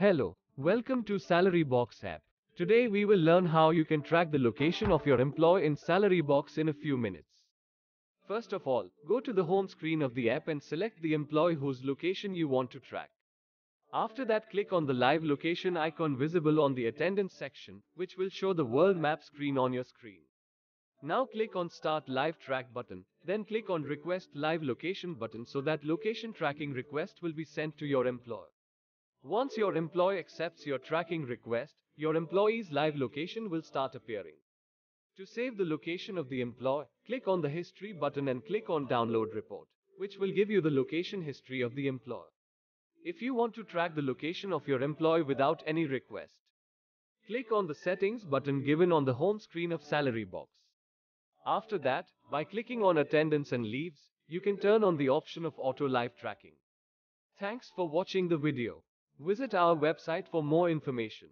Hello, welcome to Salary Box app. Today we will learn how you can track the location of your employee in Salary Box in a few minutes. First of all, go to the home screen of the app and select the employee whose location you want to track. After that, click on the live location icon visible on the attendance section, which will show the world map screen on your screen. Now click on Start Live Track button, then click on Request Live Location button so that location tracking request will be sent to your employer. Once your employee accepts your tracking request, your employee's live location will start appearing. To save the location of the employee, click on the History button and click on Download Report, which will give you the location history of the employee. If you want to track the location of your employee without any request, click on the Settings button given on the home screen of Salary Box. After that, by clicking on Attendance and Leaves, you can turn on the option of Auto Live Tracking. Thanks for watching the video. Visit our website for more information.